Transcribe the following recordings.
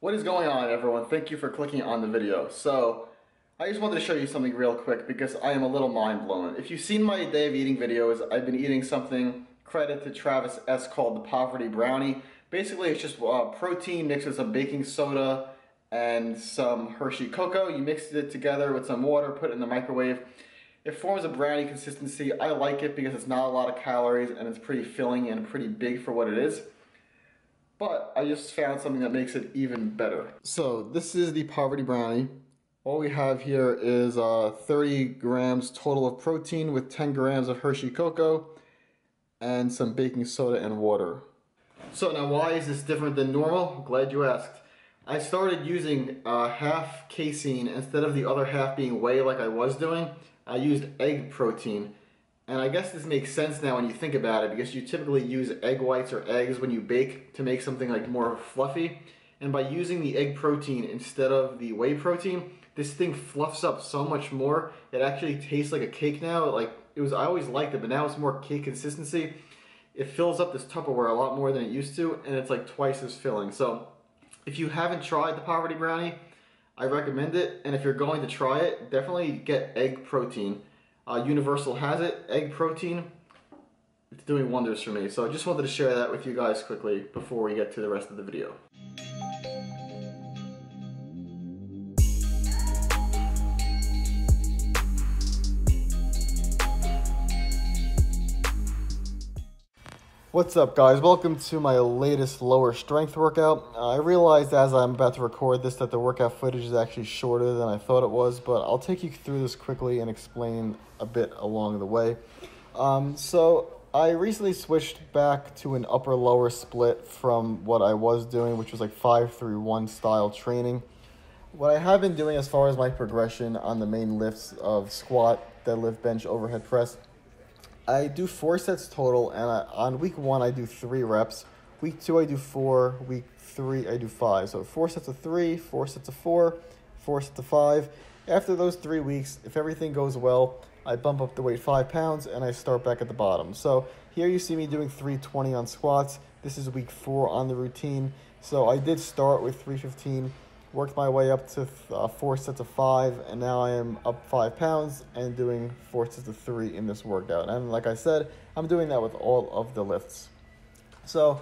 What is going on everyone? Thank you for clicking on the video. So, I just wanted to show you something real quick because I am a little mind blown. If you've seen my day of eating videos, I've been eating something, credit to Travis S called the Poverty Brownie. Basically it's just uh, protein mixed with some baking soda and some Hershey cocoa. You mix it together with some water, put it in the microwave. It forms a brownie consistency. I like it because it's not a lot of calories and it's pretty filling and pretty big for what it is. But I just found something that makes it even better. So this is the poverty brownie. All we have here is uh, 30 grams total of protein with 10 grams of Hershey cocoa and some baking soda and water. So now why is this different than normal? Glad you asked. I started using uh, half casein instead of the other half being whey like I was doing. I used egg protein and I guess this makes sense now when you think about it because you typically use egg whites or eggs when you bake to make something like more fluffy. And by using the egg protein instead of the whey protein, this thing fluffs up so much more. It actually tastes like a cake now. Like it was, I always liked it, but now it's more cake consistency. It fills up this Tupperware a lot more than it used to, and it's like twice as filling. So if you haven't tried the Poverty Brownie, I recommend it. And if you're going to try it, definitely get egg protein. Uh, Universal has it, egg protein. It's doing wonders for me. So I just wanted to share that with you guys quickly before we get to the rest of the video. What's up guys, welcome to my latest lower strength workout. Uh, I realized as I'm about to record this that the workout footage is actually shorter than I thought it was, but I'll take you through this quickly and explain a bit along the way. Um, so I recently switched back to an upper lower split from what I was doing, which was like 5/3/1 style training. What I have been doing as far as my progression on the main lifts of squat, deadlift, bench, overhead press I do four sets total, and I, on week one I do three reps. Week two I do four. Week three I do five. So four sets of three, four sets of four, four sets of five. After those three weeks, if everything goes well, I bump up the weight five pounds and I start back at the bottom. So here you see me doing 320 on squats. This is week four on the routine. So I did start with 315 worked my way up to uh, four sets of five, and now I am up five pounds and doing four sets of three in this workout. And like I said, I'm doing that with all of the lifts. So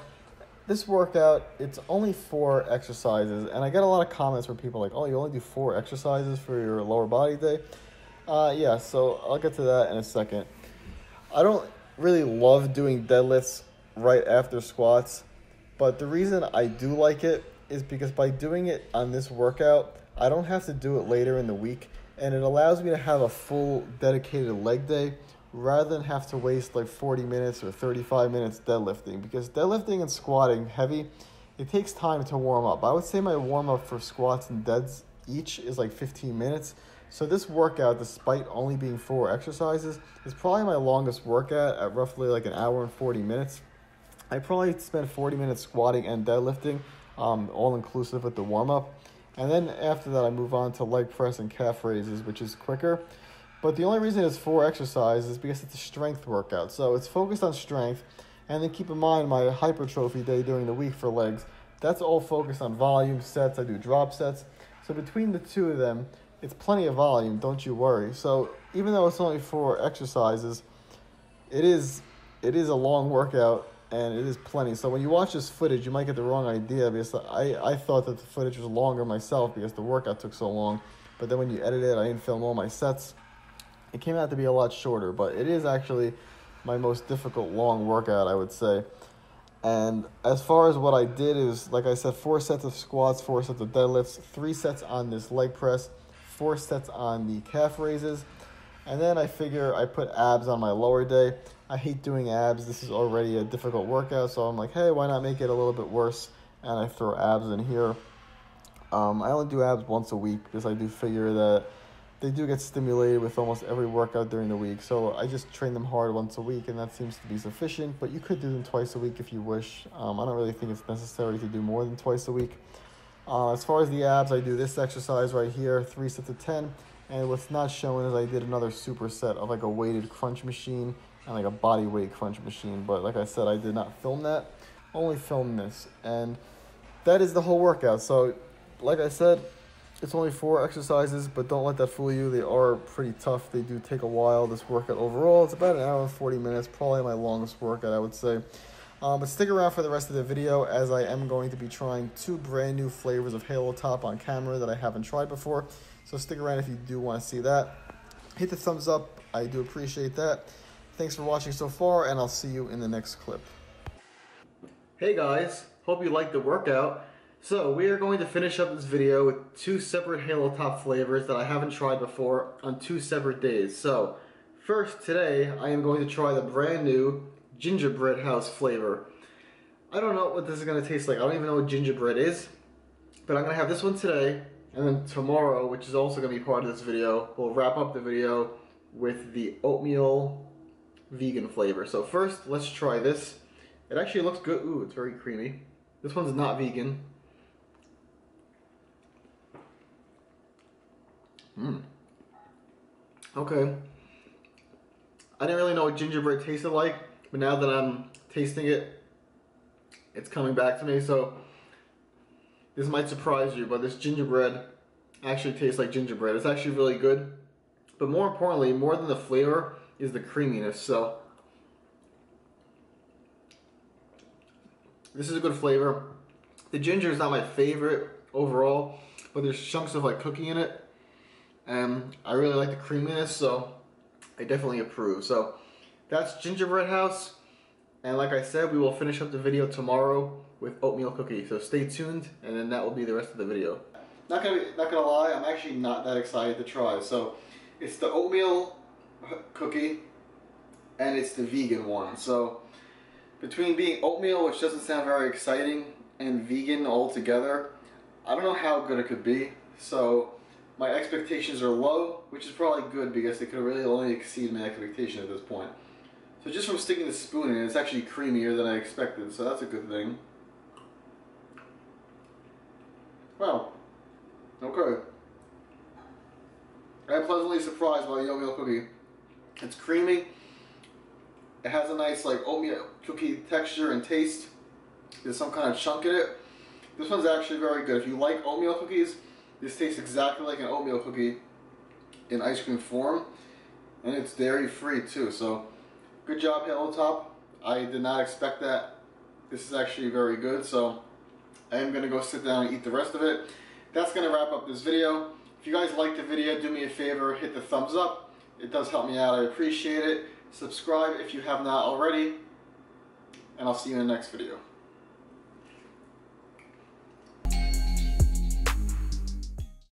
this workout, it's only four exercises, and I get a lot of comments from people like, "Oh, you only do four exercises for your lower body day." Uh, yeah, so I'll get to that in a second. I don't really love doing deadlifts right after squats, but the reason I do like it is because by doing it on this workout, I don't have to do it later in the week, and it allows me to have a full dedicated leg day rather than have to waste like 40 minutes or 35 minutes deadlifting because deadlifting and squatting heavy it takes time to warm up. I would say my warm up for squats and deads each is like 15 minutes. So this workout despite only being four exercises is probably my longest workout at roughly like an hour and 40 minutes. I probably spend 40 minutes squatting and deadlifting um, all inclusive with the warm up. And then after that, I move on to leg press and calf raises, which is quicker. But the only reason it's four exercises is because it's a strength workout. So it's focused on strength. And then keep in mind my hypertrophy day during the week for legs. That's all focused on volume sets. I do drop sets. So between the two of them, it's plenty of volume, don't you worry. So even though it's only four exercises, it is it is a long workout and it is plenty. So when you watch this footage, you might get the wrong idea because I, I thought that the footage was longer myself because the workout took so long. But then when you edit it, I didn't film all my sets. It came out to be a lot shorter, but it is actually my most difficult long workout, I would say. And as far as what I did is, like I said, four sets of squats, four sets of deadlifts, three sets on this leg press, four sets on the calf raises, and then I figure I put abs on my lower day. I hate doing abs. This is already a difficult workout, so I'm like, hey, why not make it a little bit worse? And I throw abs in here. Um, I only do abs once a week because I do figure that they do get stimulated with almost every workout during the week. So I just train them hard once a week, and that seems to be sufficient. But you could do them twice a week if you wish. Um, I don't really think it's necessary to do more than twice a week. Uh, as far as the abs, I do this exercise right here, three sets of 10. And what's not showing is I did another superset of like a weighted crunch machine and like a body weight crunch machine. But like I said, I did not film that, only film this. And that is the whole workout. So like I said, it's only four exercises, but don't let that fool you. They are pretty tough. They do take a while. This workout overall, it's about an hour and 40 minutes, probably my longest workout, I would say. Um, but stick around for the rest of the video as I am going to be trying two brand new flavors of Halo Top on camera that I haven't tried before. So stick around if you do want to see that. Hit the thumbs up. I do appreciate that. Thanks for watching so far, and I'll see you in the next clip. Hey guys, hope you liked the workout. So we are going to finish up this video with two separate Halo Top flavors that I haven't tried before on two separate days. So first today I am going to try the brand new gingerbread house flavor. I don't know what this is going to taste like. I don't even know what gingerbread is. But I'm going to have this one today. And then tomorrow, which is also going to be part of this video, we'll wrap up the video with the oatmeal vegan flavor. So first, let's try this. It actually looks good. Ooh, it's very creamy. This one's not vegan. Mmm. Okay. I didn't really know what gingerbread tasted like. But now that I'm tasting it, it's coming back to me. So this might surprise you, but this gingerbread actually tastes like gingerbread. It's actually really good. But more importantly, more than the flavor, is the creaminess. So this is a good flavor. The ginger is not my favorite overall, but there's chunks of like cookie in it. And I really like the creaminess, so I definitely approve. So that's Gingerbread House. And like I said, we will finish up the video tomorrow with oatmeal cookie. So stay tuned, and then that will be the rest of the video. Not gonna be, not gonna lie, I'm actually not that excited to try. So it's the oatmeal cookie, and it's the vegan one. So between being oatmeal, which doesn't sound very exciting, and vegan all together, I don't know how good it could be. So my expectations are low, which is probably good because they could really only exceed my expectation at this point. So just from sticking the spoon in, it's actually creamier than I expected, so that's a good thing. Wow. Okay. I'm pleasantly surprised by the oatmeal cookie. It's creamy. It has a nice like oatmeal cookie texture and taste. There's some kind of chunk in it. This one's actually very good. If you like oatmeal cookies, this tastes exactly like an oatmeal cookie in ice cream form. And it's dairy free too, so Good job, Halo Top. I did not expect that. This is actually very good, so I am going to go sit down and eat the rest of it. That's going to wrap up this video. If you guys liked the video, do me a favor, hit the thumbs up. It does help me out. I appreciate it. Subscribe if you have not already. And I'll see you in the next video.